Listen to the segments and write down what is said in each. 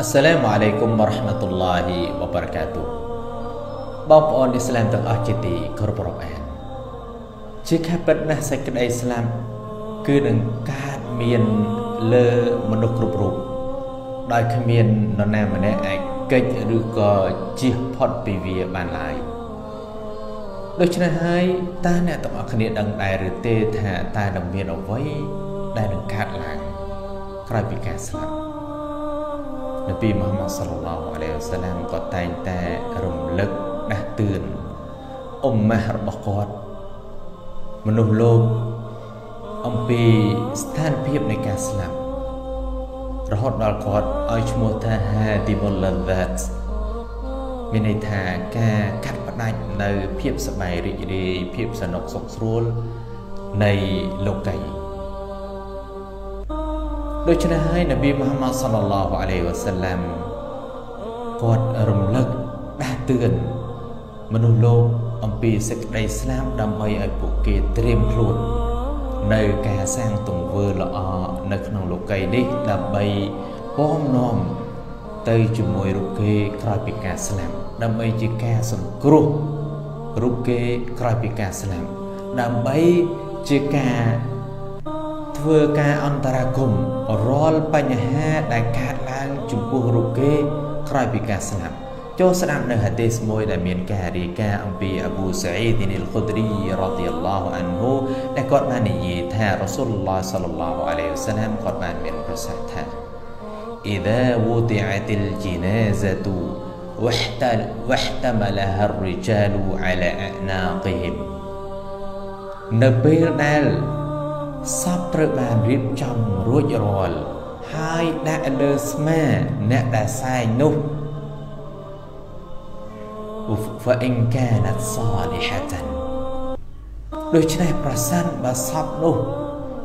អស្សឡាមអាឡៃគុំវ៉ារ៉ាហ្មាតុលឡាហ៊ីវ៉ាបារកាតុបងប្អូនអ៊ីស្លាមទាំងអស់ជាទីគោរពរាប់អានជាការពិតណាស់សេចក្តីស្លាប់គឺនឹងកើតមានលើមនុស្សគ្រប់រូបដោយគ្មាននរណាម្នាក់អាចកិច្ចឬក៏ជៀសផុតពីវាបានឡើយដូច្នេះហើយតើអ្នកទាំងអស់គ្នាដឹងដែរឬទេថាតើនឹងមានអ្វីដែលនឹងកើតឡើងក្រោយពីការស្លាប់ នប៊ីមូហាម៉ាត់សល្លឡោះអាឡៃហ៊ីវសាឡាមក៏តែងតែរំលឹកដាស់តឿនអ៊ុំម៉ាស់របស់គាត់មនុស្សលោកអំពីស្ថានភាពនៃការស្លាប់រហូតដល់គាត់ឲ្យឈ្មោះថាហាឌីមុលឡាដាតមានន័យថាការកាត់ផ្ដាច់នៅភាពសប្បាយរីករាយភាពសនុកសុខស្រួលនៃលោកី ដូច្នេះហើយនប៊ីមូហាម៉ាត់សល្លឡោះអាឡៃហ៊ីវ៉ាសាឡាំគាត់រំលឹកដាស់តឿនមនុស្សលោកអំពីសេចក្តីស្លាប់ដើម្បីឲ្យពួកគេត្រៀមខ្លួននៅការសាងទង្វើល្អនៅក្នុងលោកីនេះដើម្បីពំនាំទៅជាមួយរូបគេក្រោយពីការស្លាប់ដើម្បីជាការសង្គ្រោះរូបគេក្រោយពីការស្លាប់ដើម្បីជាការ ធ្វើការអន្តរាគមរាល់បញ្ហាដែលកើតឡើងចំពោះរូបគេក្រោយពីការស្លាប់ចូលស្ដាប់នៅហាឌីសមួយដែលមានការរាយការណ៍អំពីអប៊ូសាអ៊ីឌីនីលខុឌរីរ៉ាឌីយ៉ាឡោះអានហ៊ូដែលគាត់បាននិយាយថារ៉ាស៊ូលឡោះសល្លឡោះអាឡៃហ៊ីវសាឡាមគាត់បានមានប្រសាសន៍ថា إذا وضعت الجنازة واحتملها الرجال على أعناقهم នៅពេលដែល សពត្រូវបានរៀបចំរួចរាល់ហើយដាក់លើស្មាអ្នកដែលសែងនោះ فإن كانت صالحة ដូច្នេះប្រសិនបើសពនោះ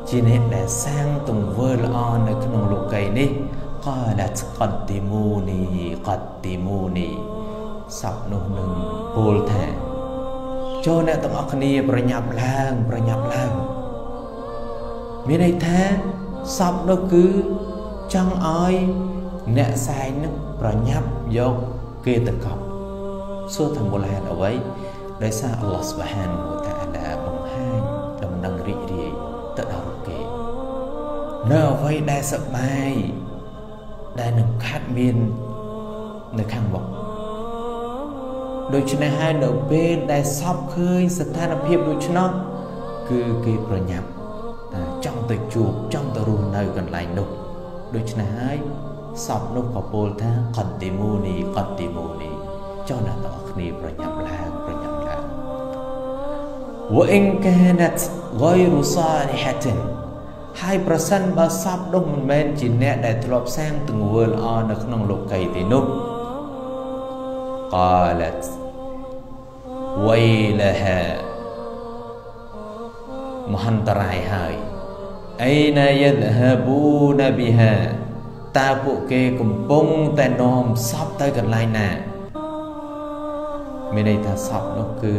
ជាអ្នកដែលសាងទង្វើល្អនៅក្នុងលោកីនេះ قالت قدموني قدموني សពនោះនឹងពោលថាចូលអ្នកទាំងអស់គ្នាប្រញាប់ឡើងប្រញាប់ឡើង មានន័យថាសពនោះគឺចង់ឲ្យអ្នកសែងនឹងប្រញាប់យកគេទៅកប់សួរថាមូលហេតុអ្វីដោយសារអល់ឡោះស្បហានវតាអាឡាបង្ហាញដំណឹងរីករាយទៅដល់គេនៅអ្វីដែលសប្បាយដែលនឹងខាត់មាននៅខាងមុខដូច្នេះហើយនៅពេលដែលសពឃើញស្ថានភាពដូច្នោះគឺគេប្រញាប់តែ ចង់ទៅជួបចង់ទៅរស់នៅកន្លែងនោះដូច្នេះហើយសពនោះក៏ពោលថាកតទីមូនីកតទីមូនីចុះអ្នកទាំងអស់គ្នាប្រញាប់ឡើងប្រញាប់ឡើង وإن كانت غير صالحة ហើយប្រសិនបើសពនោះមិនមែនជាអ្នកដែលធ្លាប់សាងទង្វើល្អនៅក្នុងលោកីទេនោះ قالت ويلها មហន្តរាយហើយ អៃណាយដហាប៊ូណាប៊ីហាតើពួកគេកំពុងតែនាំសពទៅកន្លែងណាមានន័យថាសពនោះគឺ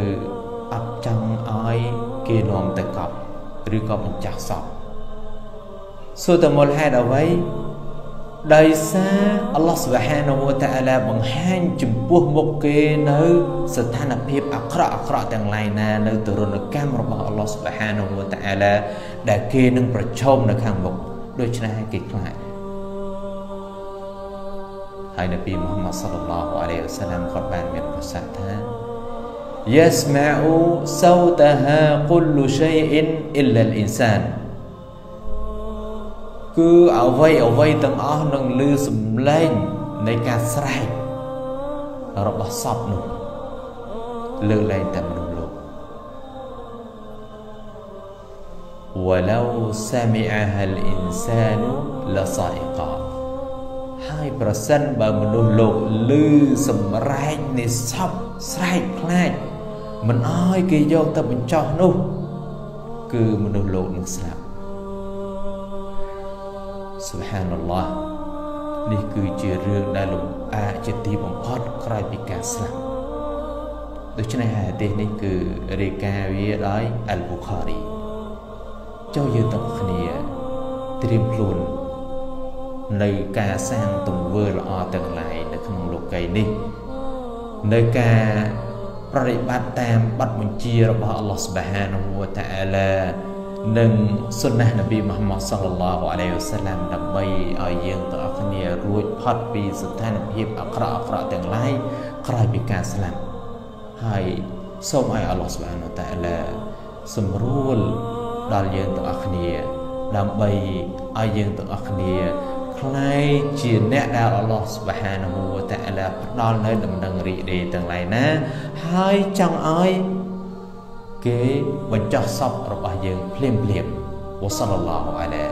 អត់ចង់ឲ្យគេនាំទៅកប់ឬក៏បញ្ចាស់សពសូតមូលហេតុអ្វីដោយសារអល់ឡោះសុបហានវតាអាឡាបង្ហាញចំពោះមុខគេនៅស្ថានភាពអាក្រក់អាក្រក់ទាំងឡាយណានៅទរណកម្មរបស់អល់ឡោះសុបហានវតាអាឡា ដែលគេនឹងប្រឈមនៅខាងមុខដូច្នេះគេខ្លាចហើយនប៊ីមូហាម៉ាត់សល្លឡោះអាឡៃហ៊ីវសាឡាមគាត់បានមានប្រសាសន៍ថា يسمع صوتها كل شيء إلا الإنسان គឺអ្វីអ្វីទាំងអស់នឹងឮសំឡេងនៃការស្រែករបស់សពនោះលើកលែងតែមនុស្ស ស ولو سمعها الإنسان لصائقا ហើយប្រសិនបើមនុស្សលោកឮសម្រែកនៃសពស្រែកខ្លាចមិនអោយគេយកទៅបញ្ចោះនោះគឺមនុស្សលោកនឹងស្លាប់ Subhanallah នេះគឺជារឿងដែលលំអាកជាទីបំផុតក្រោយពីការស្លាប់ដូច្នេះហាឌីសនេះគឺរាយការណ៍វាដោយ Al-Bukhari ចុះយើងទាំងគ្នា ត្រៀមខ្លួននៅការសាងទង្វើល្អទាំងឡាយនៅក្នុងលោកីយ៍នេះ នៅការប្រតិបត្តិតាមបទបញ្ជារបស់អល់ឡោះសុបហានហូវតាអាឡានិងសុណានប៊ីមូហាម៉ាត់សល្លឡោះអាឡៃហ៊ីវសាឡាមដើម្បីឲ្យយើងទាំងអស់គ្នារួចផុតពីស្ថានភាពអាក្រក់អាក្រក់ទាំងឡាយក្រោយពីការស្លាប់ហើយសូមឲ្យអល់ឡោះសុបហានតាអាឡាសម្រួល ដល់យើងទាំងអស់គ្នា ដើម្បីឲ្យយើងទាំងអស់គ្នាខ្លាយជាអ្នកដែលអល់ឡោះសុបហានហូវតាអាឡាផ្ដល់នៅដំណឹងរីករាយទាំងឡាយណា ហើយចង់ឲ្យគេបញ្ចុះសពរបស់យើងភ្លាមភ្លាមវ៉ាសល្លឡោះអាឡៃ